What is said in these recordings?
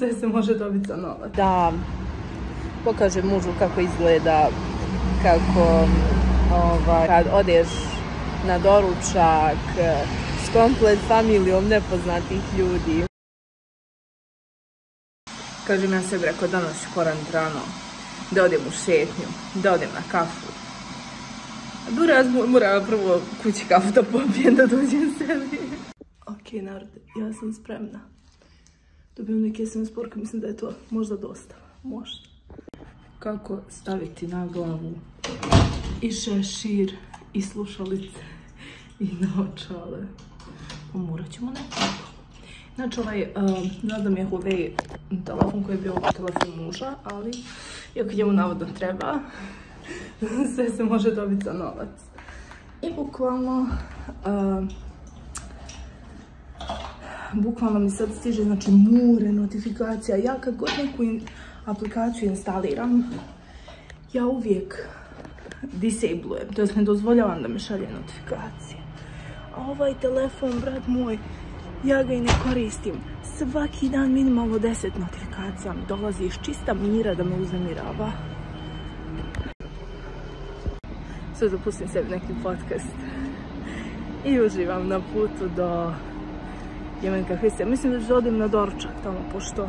Sve se može dobiti za novac. Da pokaže mužu kako izgleda, kako ovaj, kad odeš na doručak s komplet familijom nepoznatih ljudi. Kažem ja sebi rekao danas koran rano, da odem u šetnju, da odem na kafu. Buraz mora prvo kući kafu da popijem da dođem sebi. Ok, narod, ja sam spremna. Dobijem neke SMS poruke, mislim da je to možda dosta. Možda. Kako staviti na glavu i šešir, i slušalice, i naočale. Pomorat ćemo nekako. Znači ovaj, uh, je Huawei telefon koji je bio telefon muža, ali iako njemu navodno treba, sve se može dobiti za novac. I bukvalno, uh, bukvalno mi sad stiže znači mure notifikacija. Ja kad god neku aplikaciju instaliram, ja uvijek disablujem, to jest ne dozvoljavam da mi šalje notifikacije. A ovaj telefon, brat moj, ja ga i ne koristim. Svaki dan minimalno 10 notifikacija mi dolazi iz čista mira da me uznemirava. Sve zapustim sebi neki podcast. I uživam na putu do Jemenka Hristija. Mislim da ću odim na doručak tamo, pošto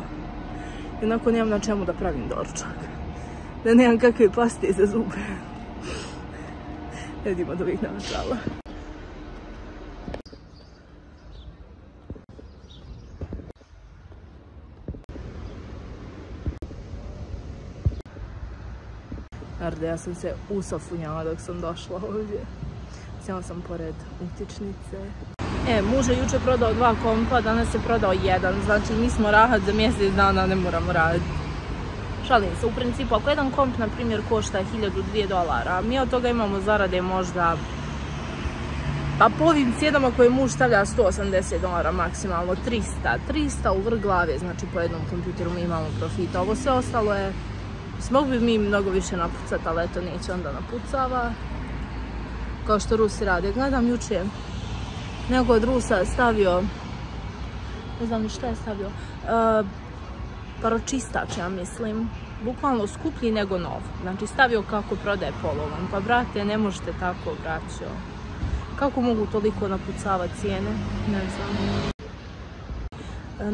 jednako nemam na čemu da pravim doručak. Da nemam kakve paste za zube. Vidimo da uvijek nama Arde, ja sam se usafunjala dok sam došla ovdje. Sjela sam pored utičnice. E, muž je jučer prodao dva kompa, danas je prodao jedan. Znači, mi smo rahat za mjesec dana, ne moramo raditi. Šalim se, u principu, ako jedan komp, na primjer, košta 1000-2 dolara, mi od toga imamo zarade možda pa po ovim cijenama koje muž stavlja 180 dolara maksimalno, 300. 300 u vrh glave, znači po jednom kompjuteru mi imamo profita. Ovo sve ostalo je, smog bi mi mnogo više napucati, ali eto neće onda napucava. Kao što Rusi rade. Gledam jučer, neko od Rusa stavio, ne znam ni šta je stavio, uh, paročistač, ja mislim, bukvalno skuplji nego nov. Znači stavio kako prodaje polovan. Pa brate, ne možete tako, braćo. Kako mogu toliko napucavati cijene? Ne znam.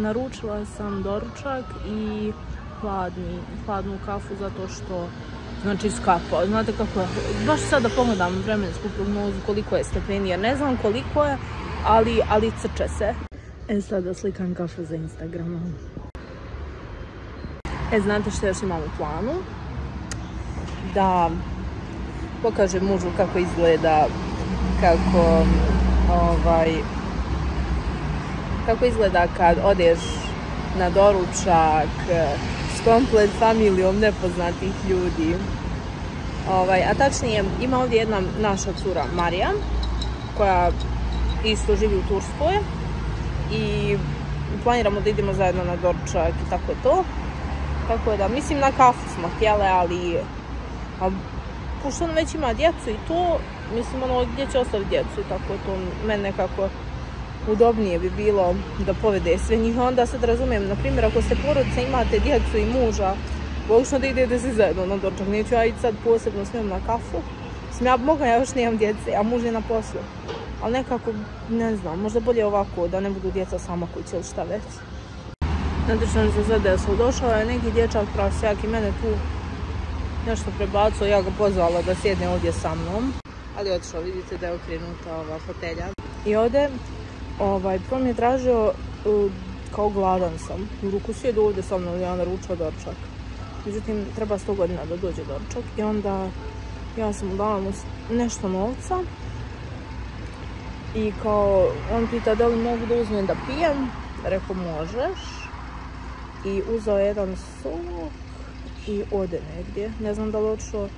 Naručila sam doručak i hladni, hladnu kafu zato što znači skapa. Znate kako je, baš sad da pogledam vremensku prognozu koliko je stepeni, jer ne znam koliko je, ali, ali crče se. E sad da slikam kafu za Instagramom. E, znate što još imam u planu? Da pokažem mužu kako izgleda, kako ovaj, kako izgleda kad odeš na doručak s komplet familijom nepoznatih ljudi. Ovaj, a tačnije, ima ovdje jedna naša cura Marija, koja isto živi u Turskoj i planiramo da idemo zajedno na doručak i tako to. Tako da, mislim na kafu smo htjele, ali a, pošto on već ima djecu i to, mislim ono gdje će ostaviti djecu i tako to meni nekako udobnije bi bilo da povede sve njih. Onda sad razumijem, na primjer, ako ste porodice, imate djecu i muža, logično da idete se zajedno na dočak. Neću ja ići sad posebno s njom na kafu. Mislim, ja mogla, ja još nemam djece, a muž je na poslu. Ali nekako, ne znam, možda bolje ovako, da ne budu djeca sama kući ili šta već. Znate što mi se sve desilo, došao je neki dječak prasjak i mene tu nešto prebacuo, ja ga pozvala da sjedne ovdje sa mnom. Ali otišao, vidite da je okrenuta ova fotelja. I ovdje, ovaj, prvo mi je tražio kao gladan sam. U ruku sjedu ovdje sa mnom, ja naručao dorčak. Međutim, treba 100 godina da dođe dorčak i onda ja sam mu dala nešto novca. I kao, on pita da li mogu da uzmem da pijem. Rekao, možeš i uzeo jedan sok i ode negdje. Ne znam da li otišao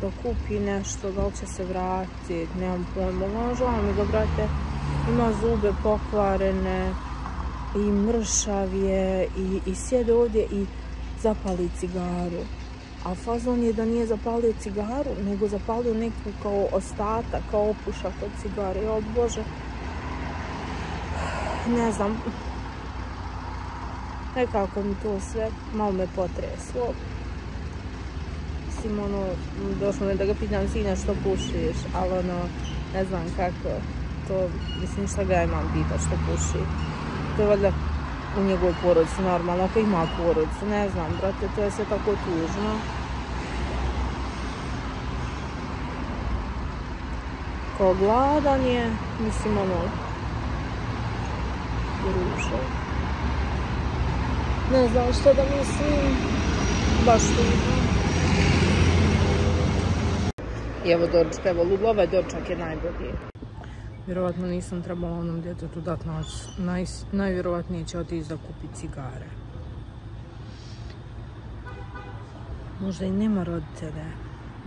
da kupi nešto, da li će se vratiti, nemam pojma. Žao mi ga, brate, ima zube pokvarene i mršav je i, i sjede ovdje i zapali cigaru. A fazon je da nije zapalio cigaru, nego zapalio neku kao ostatak, kao opušak od cigare. O Bože, ne znam, nekako mi to sve malo me potreslo. Mislim, ono, došlo me da ga pitam sina što pušiš, ali ono, ne znam kako, to, mislim, šta ga ja imam pitat što puši. To je valjda u njegovoj porodici normalno, ako ima porodicu, ne znam, brate, to je sve tako tužno. Ko gladan je, mislim, ono, ružo. Ne znam što da mislim, baš tužno. I evo doručak, evo ovaj doručak je najbolji. Vjerovatno nisam trebala onom djetetu dat noć. Naj, najvjerovatnije će otići da kupi cigare. Možda i nema roditelje.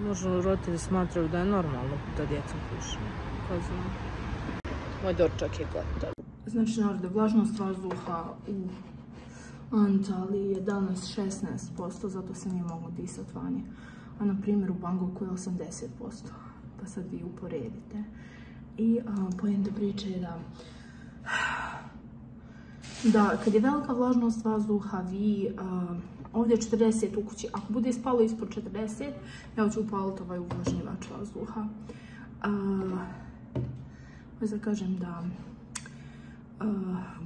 Možda roditelji smatraju da je normalno da djeca zna. Moj doručak je gotov. Znači, narode, vlažnost vazduha u Antaliji je danas 16%, zato se nije mogu disati vanje. A na primjer u Bangoku je 80%. Pa sad vi uporedite. I pojenta priče je da da kad je velika vlažnost vazduha vi ovdje je 40 u kući, ako bude spalo ispod 40 ja ću upaliti ovaj uvlažnjivač vazduha uh, kažem da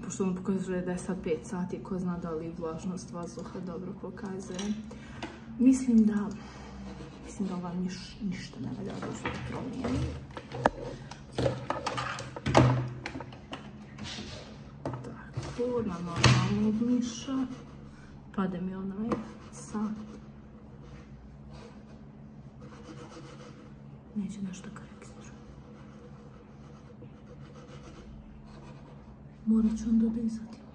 pošto on pokazuje da je sad 5 sati, ko zna da li vlažnost vazduha dobro pokazuje. Mislim da mislim da vam ništa ne valja da se promijeni Tako, na normalnog miša. Pade mi onaj sat. Neće nešto ka ekstra. Morat ću onda da izadim.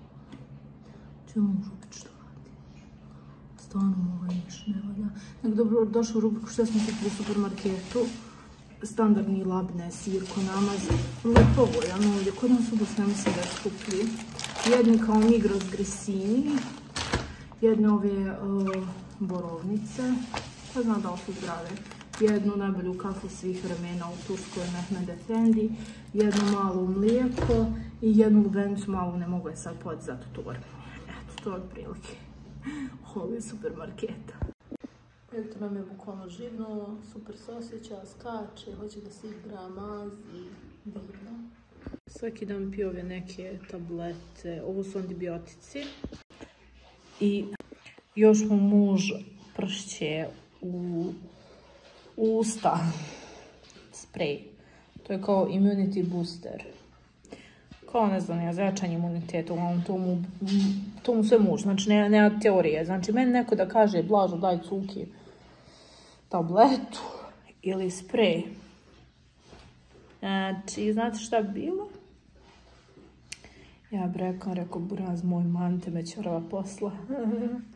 Če mužu biti što radi. Stvarno ovaj miš ne valja. Dobro došao u rubriku što smo kupili u supermarketu standardni labne sir ko namaz. Lepovojan ovdje, kod nas ubos ne mislim da je skuplji. Jedni kao Migros Gresini, jedne ove borovnice, pa znam da su zdrave. Jednu najbolju kafu svih vremena u Turskoj Mehmed Efendi, jednu malu mlijeko i jednu lubenicu malu, ne mogu je sad podzati torbu. Eto, to je otprilike. Ovo supermarketa. Eto nam je bukvalno živno, super se osjeća, skače, hoće da se igra, mazi, divno. Svaki dan pio ove neke tablete, ovo su antibiotici. I još mu muž pršće u usta sprej. To je kao immunity booster. Kao ne znam, ja zračanje imunitetu, to mu, to mu sve muž, znači nema, teorije. Znači, meni neko da kaže, Blažo, daj cuki, tabletu ili sprej. Znači, znate šta bi bilo? Ja bi rekao, rekao, buraz moj mante me čorava posla.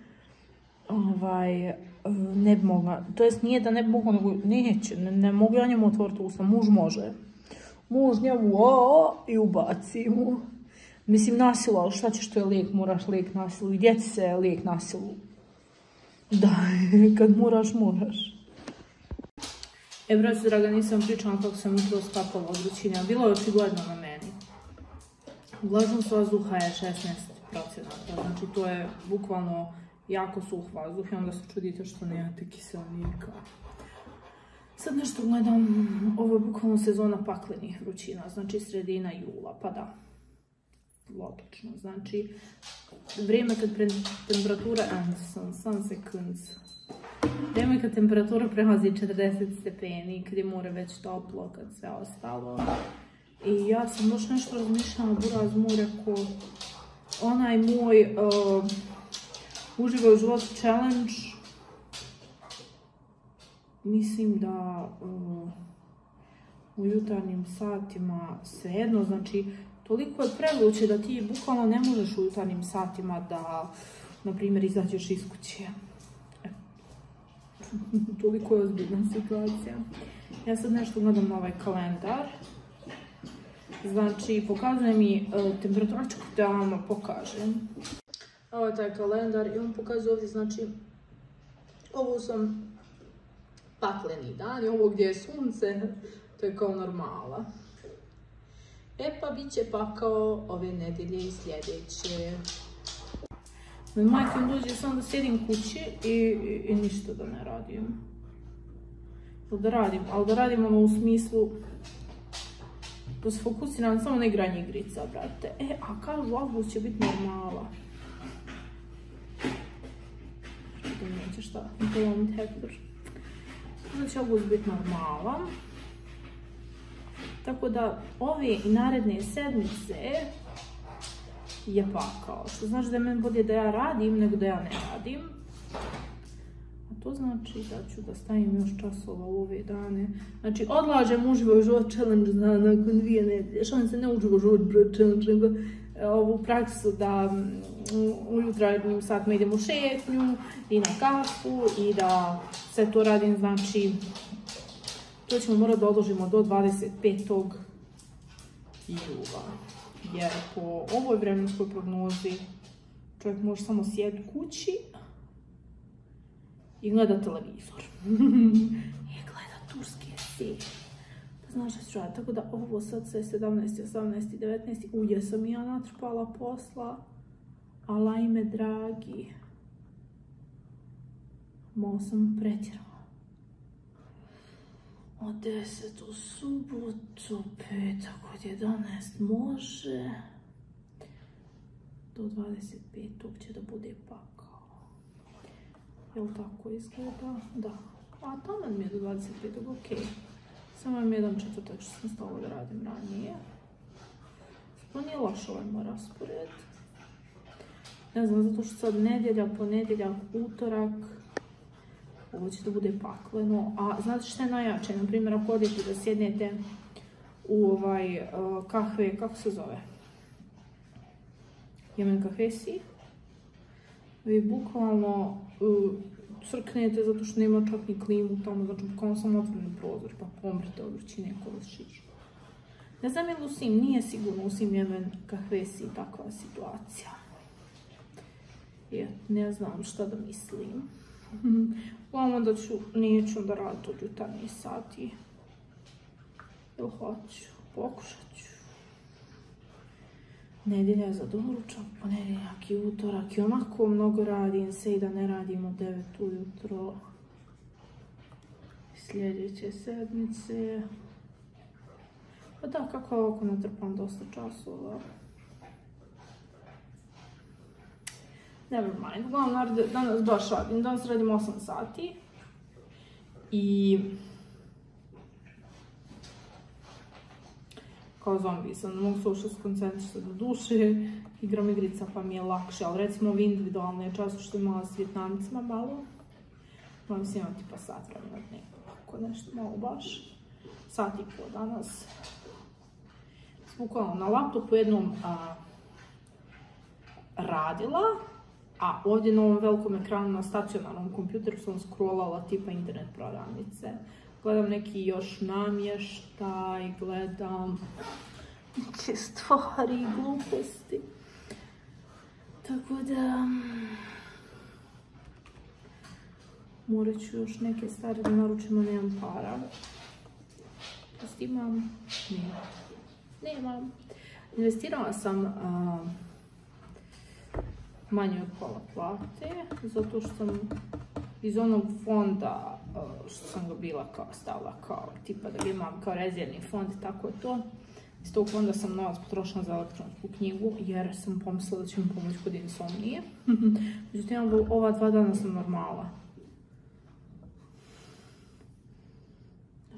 ovaj, ne bi mogla, to jest nije da ne bi mogla, nego neće, ne, mogu ja njemu otvoriti usta, muž može. Muž njemu i ubaci mu. Mislim, nasilu, ali šta ćeš, to je lijek, moraš lijek nasilu. I djeci se lijek nasilu. Da, kad moraš, moraš. E, braću draga, nisam pričala kako sam jutro skapala od bilo je očigledno na meni. Vlažnost vazduha je 16%, znači to je bukvalno jako suh vazduh i onda se čudite što nemate kiselnika. Sad nešto gledam, ovo je bukvalno sezona paklenih vrućina, znači sredina jula, pa da, logično, znači vrijeme kad temperatura, and some seconds, Vrijeme kad temperatura prelazi 40 stepeni, kad je more već toplo, kad sve ostalo. I ja sam još nešto razmišljala, Buraz mu rekao, onaj moj uh, uživo u životu challenge, mislim da uh, u jutarnjim satima svejedno, znači toliko je prevruće da ti bukvalno ne možeš u jutarnjim satima da, na primjer, izađeš iz kuće. toliko je ozbiljna situacija. Ja sad nešto gledam na ovaj kalendar. Znači, pokazuje mi e, temperaturu, da vam pokažem. Ovo je taj kalendar i on pokazuje ovdje, znači, ovo sam pakleni dan i ovo gdje je sunce, to je kao normala. E pa bit će pakao ove nedelje i sljedeće. Me majke mi dođe samo da sjedim kući i, i, ništa da ne radim. Ili da radim, ali da radim ono u smislu da se fokusiram samo na igranje igrica, brate. E, a kažu, avgust će biti normala. Što neće šta, polomit hektar. Znači, avgust biti normala. Tako da, ove i naredne sedmice je pakao. Što znači da meni bolje da ja radim nego da ja ne radim. A to znači da ću da stavim još časova u ove dane. Znači, odlažem uživo život challenge na, nakon dvije nedelje. Šalim se ne uživo život challenge, nego e, ovu praksu da mm, ujutro radim satima idem u šetnju i na kafu i da sve to radim, znači to ćemo morati da odložimo do 25. jula. Jer po ovoj vremenskoj prognozi čovjek može samo sjediti kući i gleda televizor. I gleda turske serije. Pa znaš što ću raditi. Tako da ovo sad sve 17, 18, 19. Uje sam ja natrpala posla. Ali ajme dragi. Malo sam pretjerala. Od 10 u subotu, petak od 11 može. Do 25. će da bude pakao. Jel tako izgleda? Da. A tamo mi je do 25. ok. Samo imam jedan četvrtak što sam stala da radim ranije. To nije loš ovaj moj raspored. Ne znam, zato što sad nedjelja, ponedjeljak, utorak, će da bude pakleno. A znate što je najjače? Naprimjer, ako odete da sjednete u ovaj uh, kahve, kako se zove? Jemen kahvesi. Vi bukvalno uh, crknete zato što nema čak ni klimu tamo, znači bukvalno samo otvoreni prozor, pa pomrete od vrućine ko vas šiša. Ne znam je li u nije sigurno u Sim Jemen kahvesi takva situacija. Je, ne znam šta da mislim. Uglavnom da ću, neću da raditi od jutarnjih sati. Ili hoću, pokušat ću. Nedjelja za doručak, ponedjeljak i utorak i onako mnogo radim se i da ne radim od 9 ujutro. Sljedeće sedmice. Pa da, kako ovako natrpam dosta časova. Never mind. Uglavnom, danas baš radim. Danas radim 8 sati. I... Kao zombi sam, ne mogu se uopšte skoncentrisati do duše. Igram igrica pa mi je lakše, ali recimo ovi individualne času što imala s vjetnamicima malo. Moram se imati pa sat vremena dnevno, ako nešto malo baš. Sat i pol danas. Bukvalno na laptopu jednom a, radila, a ovdje na ovom velikom ekranu na stacionarnom kompjuteru sam scrollala tipa internet prodavnice. Gledam neki još namještaj, gledam neke stvari i gluposti. Tako da... Morat ću još neke stvari da naručimo, nemam para. Just imam? Nemam. Nemam. Investirala sam manje od pola plate, zato što sam iz onog fonda uh, što sam ga bila kao stavila kao tipa da imam kao rezervni fond i tako je to. Iz tog fonda sam novac potrošila za elektronsku knjigu jer sam pomislila da će mi pomoći kod insomnije. Međutim, ova dva dana sam normala.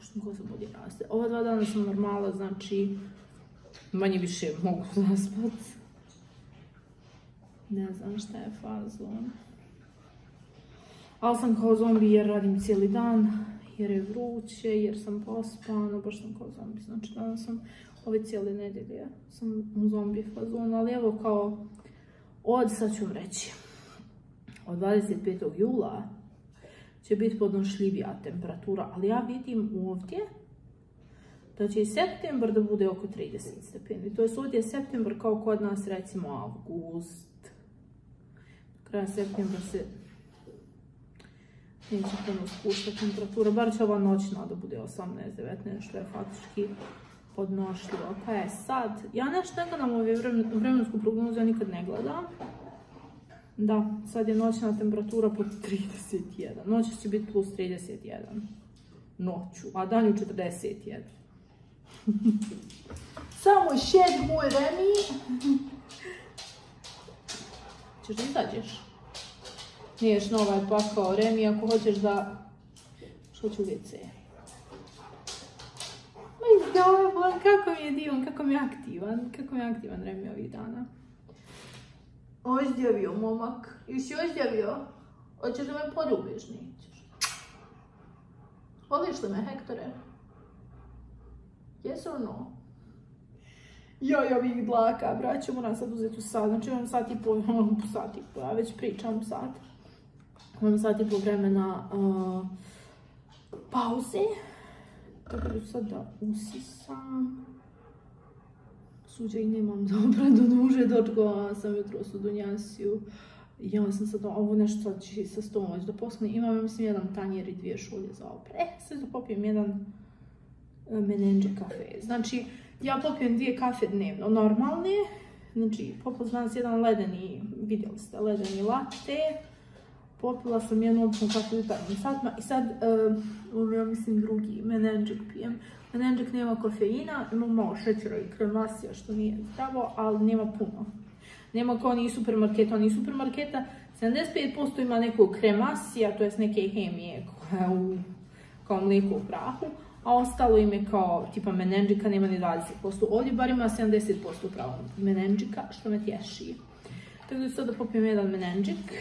Što mi bodi raste. Ova dva dana sam normala, znači manje više mogu zaspati. Ne znam šta je fazon. Ali sam kao zombi jer radim cijeli dan, jer je vruće, jer sam pospana, baš sam kao zombi. Znači danas sam ove cijele nedelje sam u zombi fazonu, ali evo kao od, sad ću vam reći, od 25. jula će biti podnošljivija temperatura, ali ja vidim ovdje da će i septembar da bude oko 30 stepeni. To je ovdje septembar kao kod nas recimo avgust, kraja septembra se neće puno spuštati temperatura, bar će ova noćna da bude 18-19, što je faktički podnošljivo. Pa je sad, ja nešto ne gledam ove vremensku prognozu, ja nikad ne gledam. Da, sad je noćna temperatura pod 31. Noć će biti plus 31. Noću, a danju 41. Samo šed moj Remi. Češ da izađeš? Niješ na ovaj pakao Remi ako hoćeš da... Što ću WC? Ma kako mi je divan, kako mi je aktivan, kako mi je aktivan Remi ovih dana. Ozdjavio momak. Jesi ozdjavio? Hoćeš da me poljubiš, nećeš? Voliš li me, Hektore? Yes or no? Joj, ovih dlaka, braćo, moram sad uzeti u sat. Znači imam sat i pol, sat i pol, ja već pričam sat. Imam sat i vremena pauze. Tako da sad da usisam. Suđe i nemam dobro do duže dočkova sam jutro su Dunjasiju. Ja sam sad ovo nešto sad će sa stolom već da poskne. Imam, mislim, jedan tanjer i dvije šulje za opre. E, sad da popijem jedan e, menenđe kafe. Znači, ja popijem dvije kafe dnevno, normalne. Znači, popila sam danas jedan ledeni, vidjeli ste, ledeni latte. Popila sam jednu običnu kafu jutarnjim satima i sad, uh, ja mislim drugi menenđek pijem. Menenđek nema kofeina, ima malo šećera i kremasija što nije zdravo, ali nema puno. Nema kao ni supermarketa, oni supermarketa 75% ima nekog kremasija, to jest neke hemije koja u, kao mlijeko u prahu, a ostalo im je kao tipa menenđika, nema ni 20%. Ovdje bar ima 70% pravo menenđika, što me tješi. Tako da sad da popijem jedan menenđik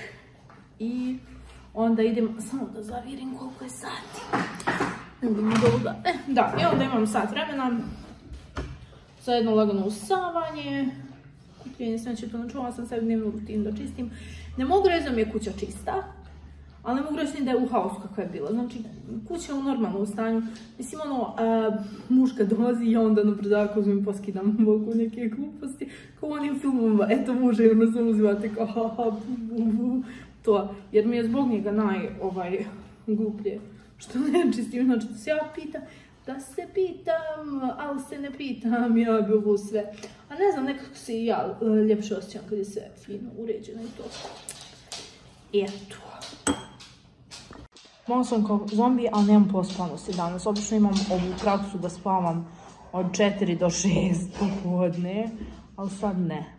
i onda idem, samo da zavirim koliko je sati. E, da, i onda imam sat vremena za jedno lagano usavanje, kupljenje smeće, to načuvala sam sebi dnevnu rutinu da čistim. Ne mogu reći da mi je kuća čista, ali ne mogu reći da je u haosu kakva je bila. Znači, kuća je u normalnom stanju. Mislim, ono, muška dolazi i onda na brzako uzmem poskidam mogu neke gluposti. Kao onim filmom, eto muže, ono se uzivate kao ha ha, bu, bu, to. Jer mi je zbog njega naj, ovaj, gluplje što ne čistim, znači da se ja pitam, da se pitam, ali se ne pitam, ja bi ovo sve. A ne znam, nekako se i ja e, ljepše osjećam kad je sve fino uređeno i to. Eto. Malo sam kao zombi, ali nemam pospanosti danas. Obično imam ovu praksu da spavam od 4 do 6 popodne, ali sad ne.